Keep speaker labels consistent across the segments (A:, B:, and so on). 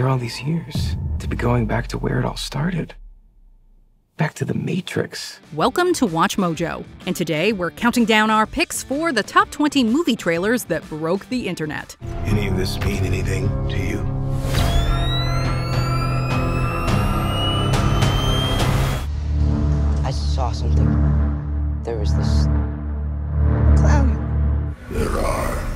A: after all these years to be going back to where it all started. Back to the Matrix. Welcome to Watch Mojo. And today we're counting down our picks for the top 20 movie trailers that broke the internet. Any of this mean anything to you? I saw something. There was this clown. There are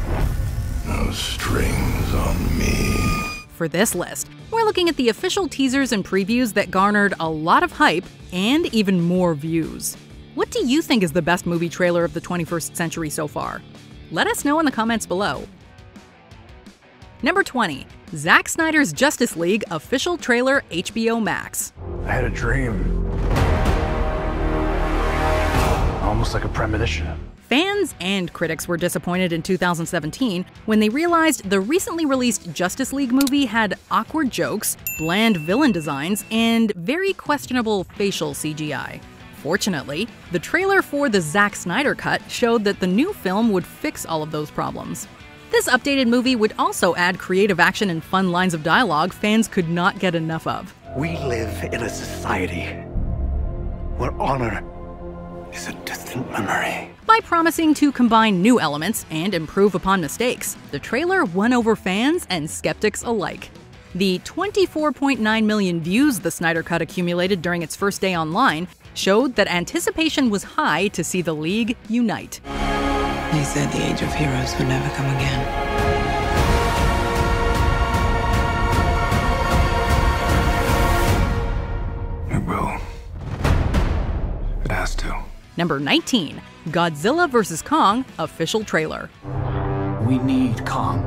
A: no strings on me. For this list, we're looking at the official teasers and previews that garnered a lot of hype and even more views. What do you think is the best movie trailer of the 21st century so far? Let us know in the comments below. Number 20, Zack Snyder's Justice League official trailer HBO Max. I had a dream. Almost like a premonition. Fans and critics were disappointed in 2017 when they realized the recently released Justice League movie had awkward jokes, bland villain designs, and very questionable facial CGI. Fortunately, the trailer for the Zack Snyder cut showed that the new film would fix all of those problems. This updated movie would also add creative action and fun lines of dialogue fans could not get enough of. We live in a society where honor is a distant memory by promising to combine new elements and improve upon mistakes. The trailer won over fans and skeptics alike. The 24.9 million views the Snyder Cut accumulated during its first day online showed that anticipation was high to see the League unite. They said the Age of Heroes would never come again. Number 19 Godzilla vs. Kong official trailer. We need Kong.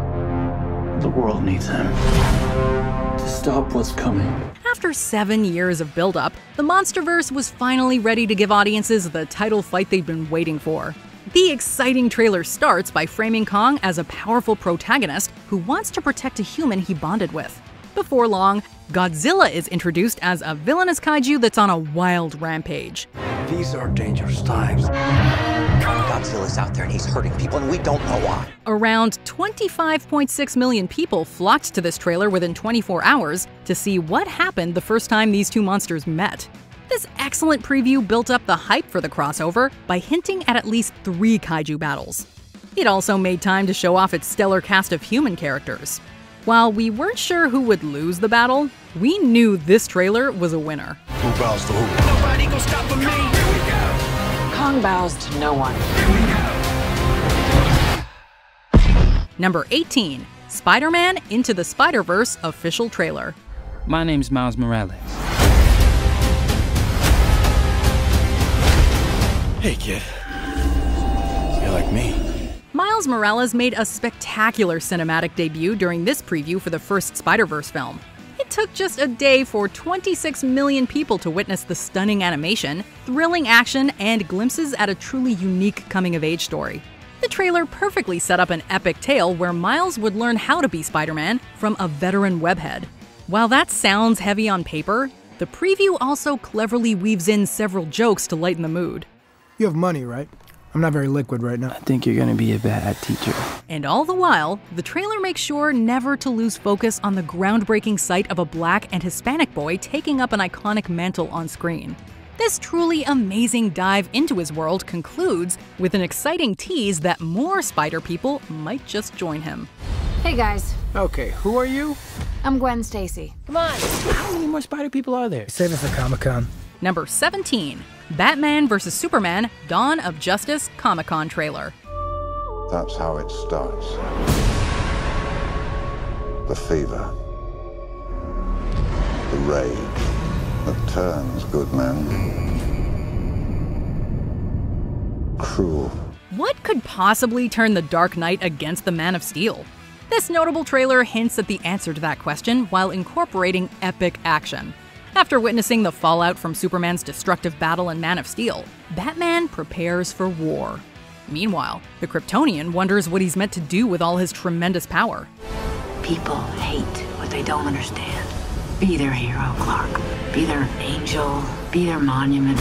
A: The world needs him. To stop what's coming. After seven years of buildup, the MonsterVerse was finally ready to give audiences the title fight they'd been waiting for. The exciting trailer starts by framing Kong as a powerful protagonist who wants to protect a human he bonded with. Before long, Godzilla is introduced as a villainous kaiju that's on a wild rampage. These are dangerous times. Godzilla's out there and he's hurting people, and we don't know why. Around 25.6 million people flocked to this trailer within 24 hours to see what happened the first time these two monsters met. This excellent preview built up the hype for the crossover by hinting at at least three kaiju battles. It also made time to show off its stellar cast of human characters. While we weren't sure who would lose the battle, we knew this trailer was a winner. Who bows to who? Kong bows to no one. Number 18, Spider Man Into the Spider Verse official trailer. My name's Miles Morales. Hey, kid. You're like me. Miles Morales made a spectacular cinematic debut during this preview for the first Spider Verse film. It took just a day for 26 million people to witness the stunning animation, thrilling action, and glimpses at a truly unique coming of age story. The trailer perfectly set up an epic tale where Miles would learn how to be Spider Man from a veteran webhead. While that sounds heavy on paper, the preview also cleverly weaves in several jokes to lighten the mood. You have money, right? I'm not very liquid right now. I think you're going to be a bad teacher. And all the while, the trailer makes sure never to lose focus on the groundbreaking sight of a black and Hispanic boy taking up an iconic mantle on screen. This truly amazing dive into his world concludes with an exciting tease that more spider people might just join him. Hey guys. Okay, who are you? I'm Gwen Stacy. Come on. How many more spider people are there? Save us for Comic Con. Number 17 Batman vs. Superman Dawn of Justice Comic Con trailer. That's how it starts. The fever, the rage that turns good men cruel. What could possibly turn the Dark Knight against the Man of Steel? This notable trailer hints at the answer to that question while incorporating epic action. After witnessing the fallout from Superman's destructive battle in Man of Steel, Batman prepares for war. Meanwhile, the Kryptonian wonders what he's meant to do with all his tremendous power. People hate what they don't understand. Be their hero, Clark. Be their angel. Be their monument.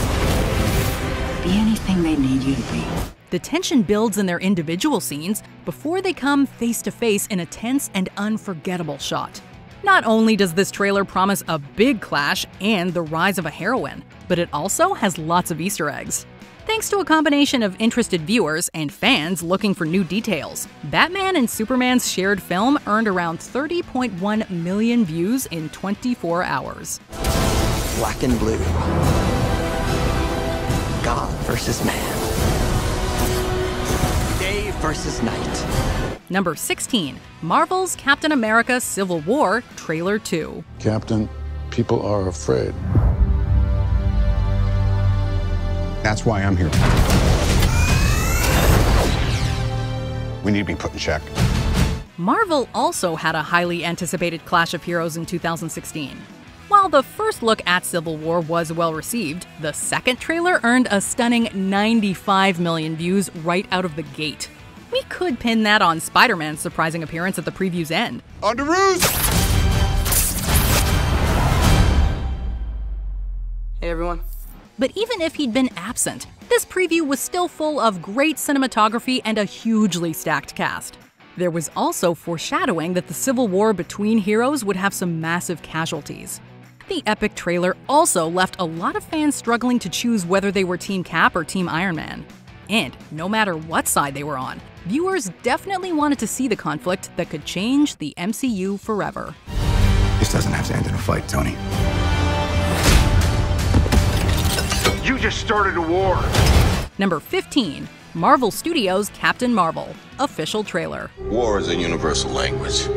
A: Be anything they need you to be. The tension builds in their individual scenes before they come face to face in a tense and unforgettable shot. Not only does this trailer promise a big clash and the rise of a heroine, but it also has lots of Easter eggs. Thanks to a combination of interested viewers and fans looking for new details, Batman and Superman's shared film earned around 30.1 million views in 24 hours. Black and blue. God versus man. Day versus night. Number 16, Marvel's Captain America Civil War, Trailer 2. Captain, people are afraid. That's why I'm here. We need to be put in check. Marvel also had a highly anticipated Clash of Heroes in 2016. While the first look at Civil War was well received, the second trailer earned a stunning 95 million views right out of the gate. We could pin that on Spider Man's surprising appearance at the preview's end. Underoos! roof! Hey, everyone. But even if he'd been absent, this preview was still full of great cinematography and a hugely stacked cast. There was also foreshadowing that the civil war between heroes would have some massive casualties. The epic trailer also left a lot of fans struggling to choose whether they were Team Cap or Team Iron Man. And no matter what side they were on, viewers definitely wanted to see the conflict that could change the MCU forever. This doesn't have to end in a fight, Tony. You just started a war. Number 15, Marvel Studios' Captain Marvel, official trailer. War is a universal language.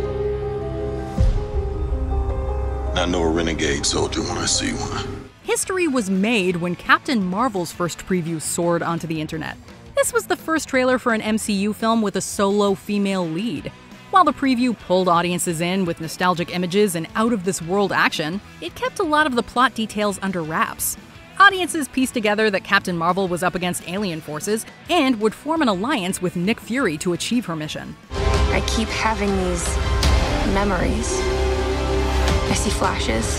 A: I know a renegade soldier when I see one. History was made when Captain Marvel's first preview soared onto the internet this was the first trailer for an MCU film with a solo female lead. While the preview pulled audiences in with nostalgic images and out of this world action, it kept a lot of the plot details under wraps. Audiences pieced together that Captain Marvel was up against alien forces and would form an alliance with Nick Fury to achieve her mission. I keep having these memories. I see flashes.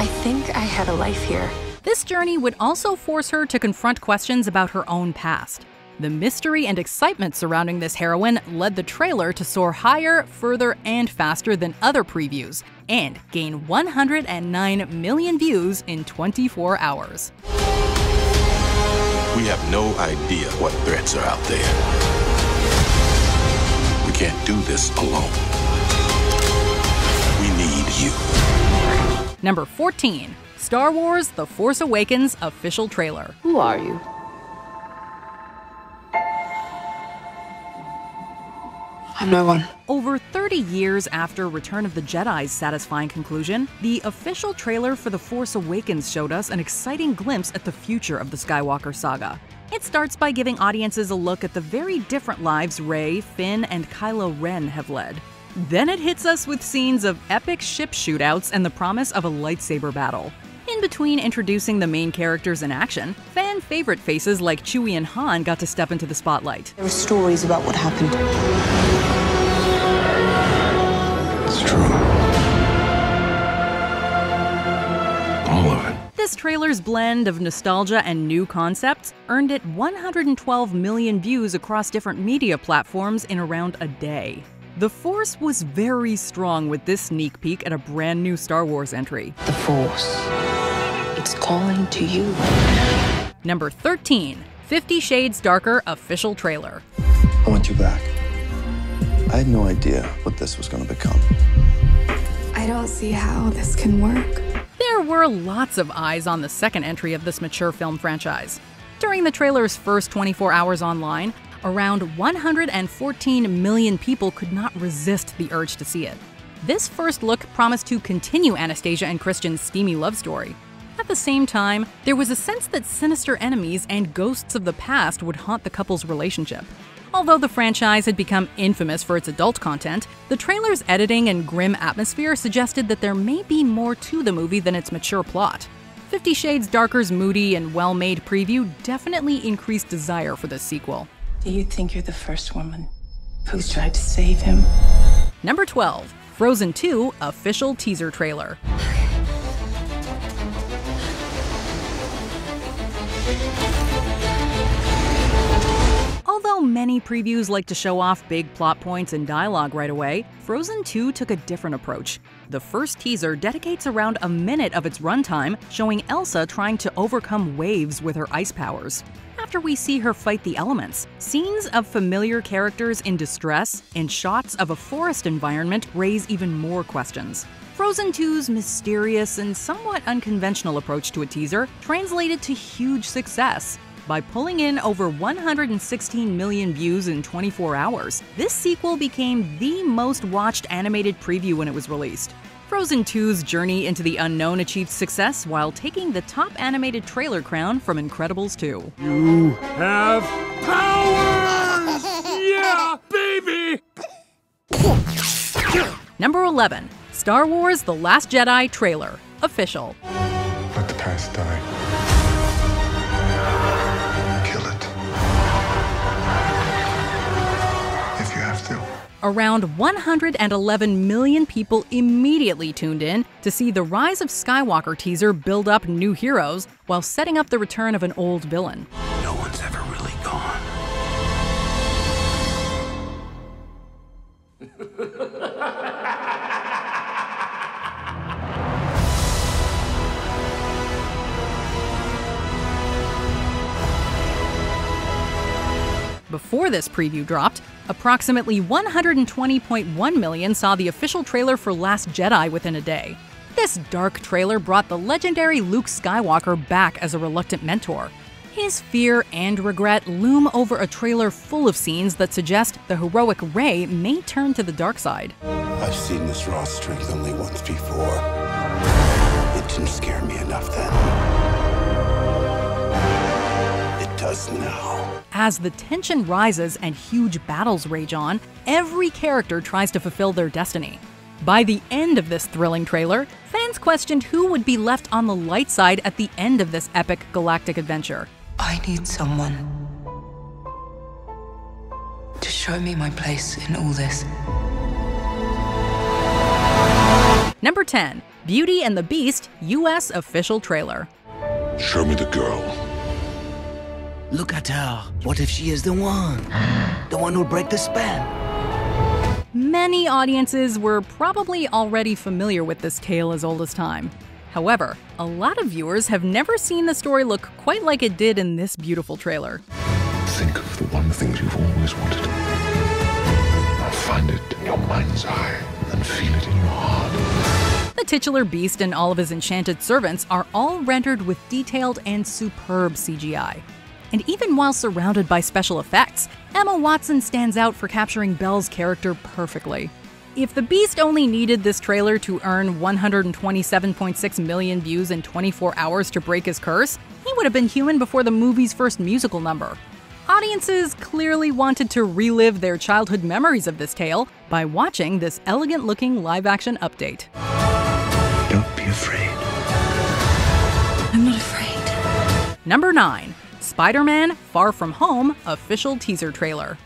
A: I think I had a life here. This journey would also force her to confront questions about her own past. The mystery and excitement surrounding this heroine led the trailer to soar higher, further, and faster than other previews, and gain 109 million views in 24 hours. We have no idea what threats are out there. We can't do this alone. We need you. Number 14 Star Wars The Force Awakens official trailer. Who are you? I'm no one. Over 30 years after Return of the Jedi's satisfying conclusion, the official trailer for The Force Awakens showed us an exciting glimpse at the future of the Skywalker saga. It starts by giving audiences a look at the very different lives Rey, Finn, and Kylo Ren have led. Then it hits us with scenes of epic ship shootouts and the promise of a lightsaber battle in between introducing the main characters in action, fan favorite faces like Chewie and Han got to step into the spotlight. There are stories about what happened. It's true. All of it. This trailer's blend of nostalgia and new concepts earned it 112 million views across different media platforms in around a day. The Force was very strong with this sneak peek at a brand new Star Wars entry. The Force it's calling to you. Number 13 Fifty Shades Darker official trailer. I want you back. I had no idea what this was going to become. I don't see how this can work. There were lots of eyes on the second entry of this mature film franchise. During the trailer's first 24 hours online, around 114 million people could not resist the urge to see it. This first look promised to continue Anastasia and Christian's steamy love story, at the same time, there was a sense that sinister enemies and ghosts of the past would haunt the couple's relationship. Although the franchise had become infamous for its adult content, the trailer's editing and grim atmosphere suggested that there may be more to the movie than its mature plot. Fifty Shades Darker's moody and well made preview definitely increased desire for this sequel. Do you think you're the first woman who's tried to save him? Number 12 Frozen 2 Official Teaser Trailer. though many previews like to show off big plot points and dialogue right away, Frozen 2 took a different approach. The first teaser dedicates around a minute of its runtime showing Elsa trying to overcome waves with her ice powers. After we see her fight the elements, scenes of familiar characters in distress and shots of a forest environment raise even more questions. Frozen 2's mysterious and somewhat unconventional approach to a teaser translated to huge success, by pulling in over 116 million views in 24 hours. This sequel became the most watched animated preview when it was released. Frozen 2's journey into the unknown achieved success while taking the top animated trailer crown from Incredibles 2. You have powers! yeah, baby! Number 11, Star Wars The Last Jedi trailer, official. Let the past die. around 111 million people immediately tuned in to see the Rise of Skywalker teaser build up new heroes while setting up the return of an old villain. No one's ever really gone. before this preview dropped, Approximately 120.1 million saw the official trailer for Last Jedi within a day. This dark trailer brought the legendary Luke Skywalker back as a reluctant mentor. His fear and regret loom over a trailer full of scenes that suggest the heroic Rey may turn to the dark side. I've seen this raw strength only once before. It didn't scare me enough then. It does now. As the tension rises and huge battles rage on, every character tries to fulfill their destiny. By the end of this thrilling trailer, fans questioned who would be left on the light side at the end of this epic galactic adventure. I need someone to show me my place in all this. Number 10 Beauty and the Beast US official trailer. Show me the girl Look at her. What if she is the one? the one who'll break the spell? Many audiences were probably already familiar with this tale as old as time. However, a lot of viewers have never seen the story look quite like it did in this beautiful trailer. Think of the one thing you've always wanted. Now find it in your mind's eye and feel it in your heart. The titular beast and all of his enchanted servants are all rendered with detailed and superb CGI and even while surrounded by special effects, Emma Watson stands out for capturing Belle's character perfectly. If The Beast only needed this trailer to earn 127.6 million views in 24 hours to break his curse, he would have been human before the movie's first musical number. Audiences clearly wanted to relive their childhood memories of this tale by watching this elegant looking live action update. Don't be afraid. I'm not afraid. Number 9 Spider Man Far From Home official teaser trailer.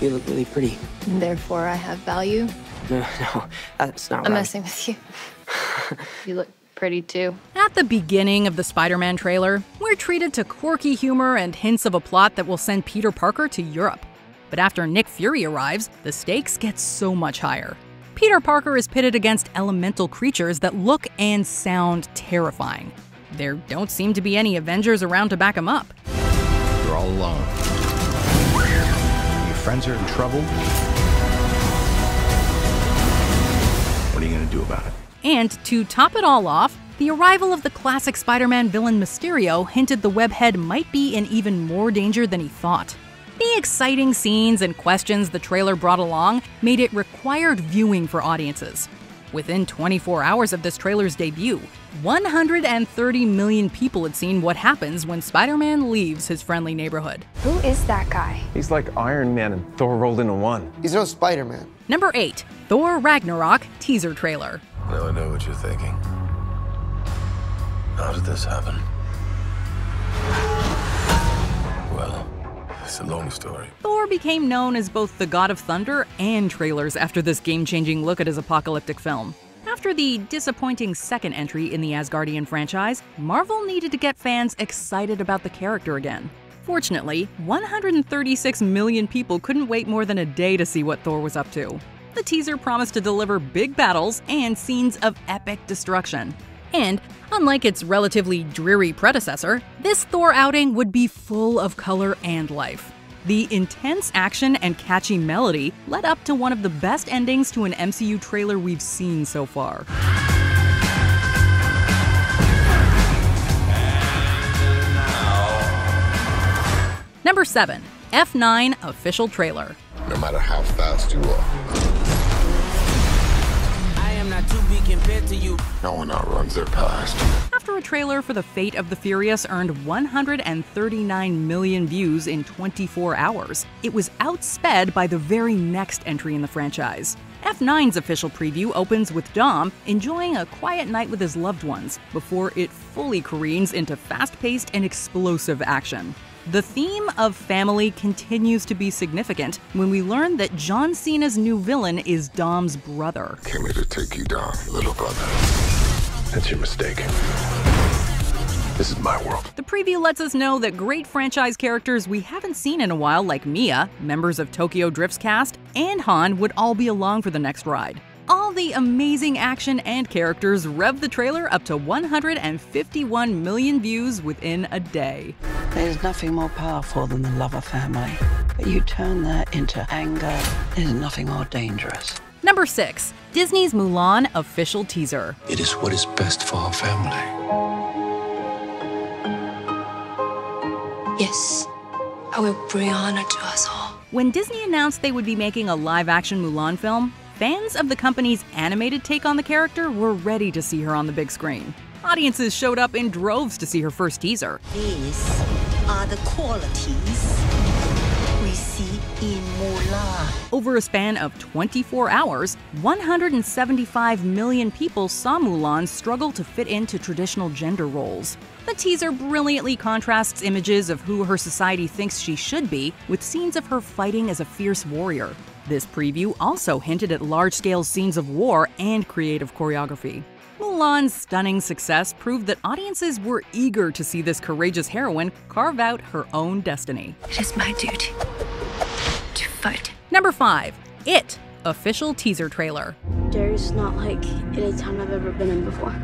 A: You look really pretty. Therefore, I have value. No, no, that's not I'm right. messing with you. you look pretty too. At the beginning of the Spider Man trailer, we're treated to quirky humor and hints of a plot that will send Peter Parker to Europe. But after Nick Fury arrives, the stakes get so much higher. Peter Parker is pitted against elemental creatures that look and sound terrifying. There don't seem to be any Avengers around to back him up. You're all alone. Your friends are in trouble. What are you going to do about it? And to top it all off, the arrival of the classic Spider Man villain Mysterio hinted the webhead might be in even more danger than he thought. The exciting scenes and questions the trailer brought along made it required viewing for audiences, Within 24 hours of this trailer's debut, 130 million people had seen what happens when Spider-Man leaves his friendly neighborhood. Who is that guy? He's like Iron Man and Thor rolled into one. He's no Spider-Man. Number 8. Thor Ragnarok teaser trailer. Now I know what you're thinking. How did this happen? It's a long story. Thor became known as both the God of Thunder and trailers after this game changing look at his apocalyptic film. After the disappointing second entry in the Asgardian franchise, Marvel needed to get fans excited about the character again. Fortunately, 136 million people couldn't wait more than a day to see what Thor was up to. The teaser promised to deliver big battles and scenes of epic destruction, and unlike its relatively dreary predecessor, this Thor outing would be full of color and life. The intense action and catchy melody led up to one of the best endings to an MCU trailer we've seen so far. Number 7. F9 Official Trailer. No matter how fast you are, to you. No one outruns their past. After a trailer for The Fate of the Furious earned 139 million views in 24 hours, it was outsped by the very next entry in the franchise. F9's official preview opens with Dom enjoying a quiet night with his loved ones before it fully careens into fast paced and explosive action. The theme of family continues to be significant when we learn that John Cena's new villain is Dom's brother. Came here to take you down, little brother. That's your mistake. This is my world. The preview lets us know that great franchise characters we haven't seen in a while, like Mia, members of Tokyo Drift's cast, and Han would all be along for the next ride all the amazing action and characters rev the trailer up to 151 million views within a day. There's nothing more powerful than the of family. But you turn that into anger, there's nothing more dangerous. Number 6. Disney's Mulan official teaser. It is what is best for our family. Yes, I will bring honor to us all. When Disney announced they would be making a live action Mulan film, Fans of the company's animated take on the character were ready to see her on the big screen. Audiences showed up in droves to see her first teaser. These are the qualities we see in Mulan. Over a span of 24 hours, 175 million people saw Mulan struggle to fit into traditional gender roles. The teaser brilliantly contrasts images of who her society thinks she should be with scenes of her fighting as a fierce warrior. This preview also hinted at large scale scenes of war and creative choreography. Mulan's stunning success proved that audiences were eager to see this courageous heroine carve out her own destiny. It is my duty to fight. Number 5. It Official Teaser Trailer. is not like any time I've ever been in before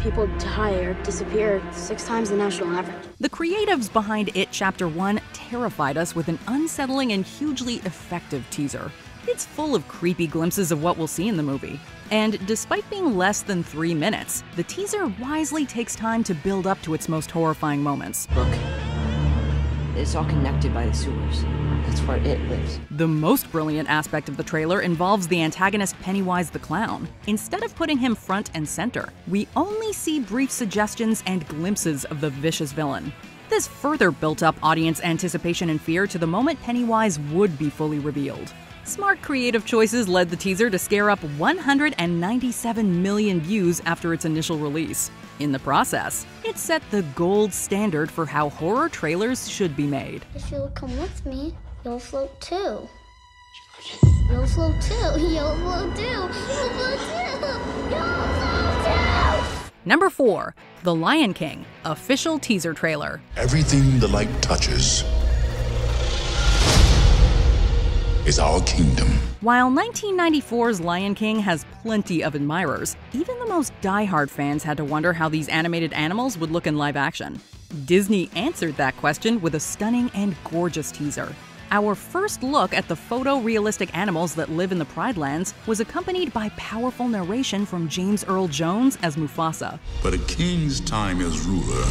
A: people die or disappear six times the national average. The creatives behind It Chapter 1 terrified us with an unsettling and hugely effective teaser. It's full of creepy glimpses of what we'll see in the movie. And despite being less than three minutes, the teaser wisely takes time to build up to its most horrifying moments. It's all connected by the sewers. That's where it lives. The most brilliant aspect of the trailer involves the antagonist Pennywise the Clown. Instead of putting him front and center, we only see brief suggestions and glimpses of the vicious villain. This further built up audience anticipation and fear to the moment Pennywise would be fully revealed. Smart creative choices led the teaser to scare up 197 million views after its initial release. In the process, it set the gold standard for how horror trailers should be made. If you'll come with me, you'll float too. You'll float too. You'll float too. You'll float too. You'll float too. Number 4. The Lion King Official Teaser Trailer Everything the light touches is our kingdom. While 1994's Lion King has plenty of admirers, even the most die-hard fans had to wonder how these animated animals would look in live action. Disney answered that question with a stunning and gorgeous teaser. Our first look at the photorealistic animals that live in the Pride Lands was accompanied by powerful narration from James Earl Jones as Mufasa. But a king's time as ruler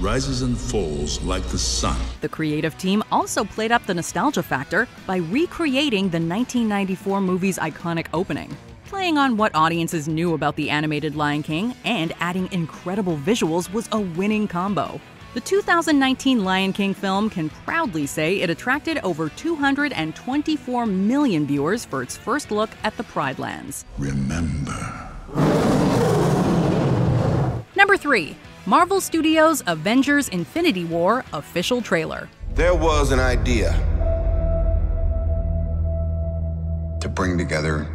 A: rises and falls like the sun. The creative team also played up the nostalgia factor by recreating the 1994 movie's iconic opening, playing on what audiences knew about the animated Lion King and adding incredible visuals was a winning combo. The 2019 Lion King film can proudly say it attracted over 224 million viewers for its first look at the Pride Lands. Remember. Number 3. Marvel Studios' Avengers Infinity War official trailer. There was an idea to bring together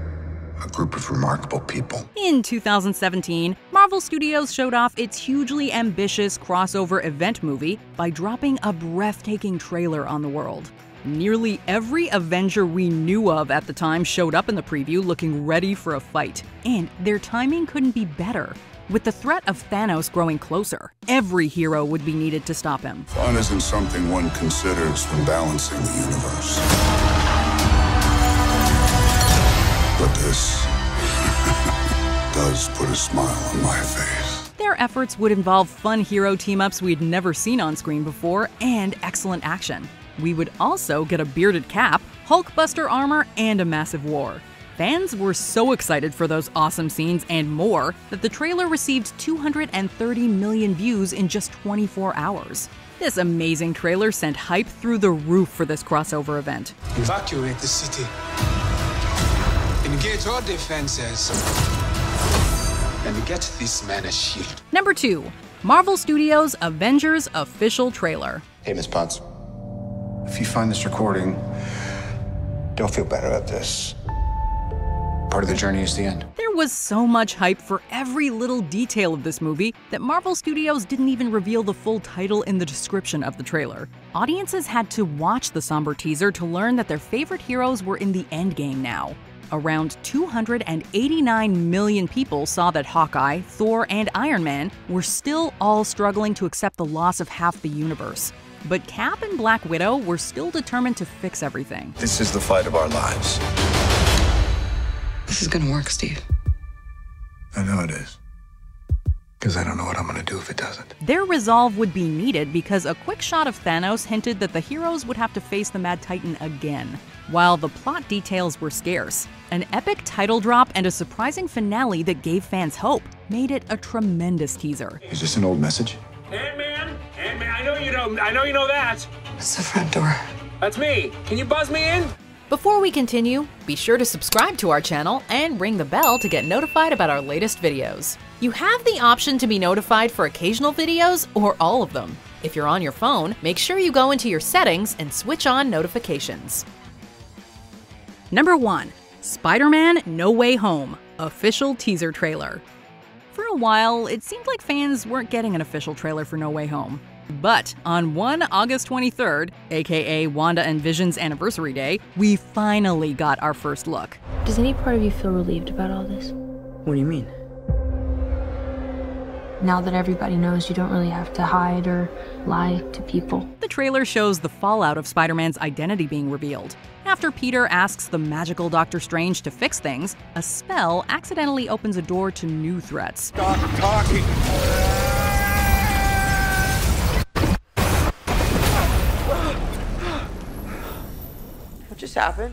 A: a group of remarkable people. In 2017, Marvel Studios showed off its hugely ambitious crossover event movie by dropping a breathtaking trailer on the world. Nearly every Avenger we knew of at the time showed up in the preview looking ready for a fight, and their timing couldn't be better. With the threat of Thanos growing closer, every hero would be needed to stop him. Fun isn't something one considers when balancing the universe. But this does put a smile on my face. Their efforts would involve fun hero team ups we'd never seen on screen before and excellent action. We would also get a bearded cap, Hulkbuster armor, and a massive war. Fans were so excited for those awesome scenes and more that the trailer received 230 million views in just 24 hours. This amazing trailer sent hype through the roof for this crossover event. Evacuate the city. Engage all defenses. And get this man a shield. Number two, Marvel Studios Avengers official trailer. Hey, Miss Potts. If you find this recording, don't feel bad about this. Part of the journey is the end. There was so much hype for every little detail of this movie that Marvel Studios didn't even reveal the full title in the description of the trailer. Audiences had to watch the somber teaser to learn that their favorite heroes were in the endgame now. Around 289 million people saw that Hawkeye, Thor, and Iron Man were still all struggling to accept the loss of half the universe. But Cap and Black Widow were still determined to fix everything. This is the fight of our lives. This is gonna work, Steve. I know it is. Because I don't know what I'm gonna do if it doesn't. Their resolve would be needed because a quick shot of Thanos hinted that the heroes would have to face the Mad Titan again. While the plot details were scarce, an epic title drop and a surprising finale that gave fans hope made it a tremendous teaser. Is this an old message? I know you know. I know you know that. It's the front door. That's me. Can you buzz me in? Before we continue, be sure to subscribe to our channel and ring the bell to get notified about our latest videos. You have the option to be notified for occasional videos or all of them. If you're on your phone, make sure you go into your settings and switch on notifications. Number 1. Spider-Man No Way Home Official Teaser Trailer For a while, it seemed like fans weren't getting an official trailer for No Way Home. But on 1 August 23rd, aka Wanda and Vision's anniversary day, we finally got our first look. Does any part of you feel relieved about all this? What do you mean? Now that everybody knows, you don't really have to hide or lie to people. The trailer shows the fallout of Spider Man's identity being revealed. After Peter asks the magical Doctor Strange to fix things, a spell accidentally opens a door to new threats. Stop talking!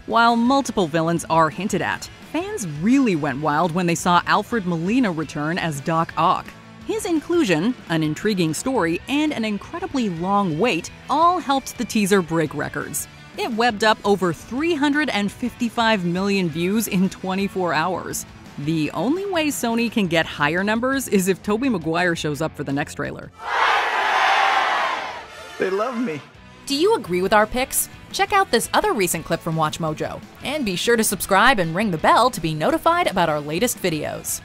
A: While multiple villains are hinted at, fans really went wild when they saw Alfred Molina return as Doc Ock. His inclusion, an intriguing story, and an incredibly long wait all helped the teaser break records. It webbed up over 355 million views in 24 hours. The only way Sony can get higher numbers is if Tobey Maguire shows up for the next trailer. They love me. Do you agree with our picks? Check out this other recent clip from WatchMojo, and be sure to subscribe and ring the bell to be notified about our latest videos.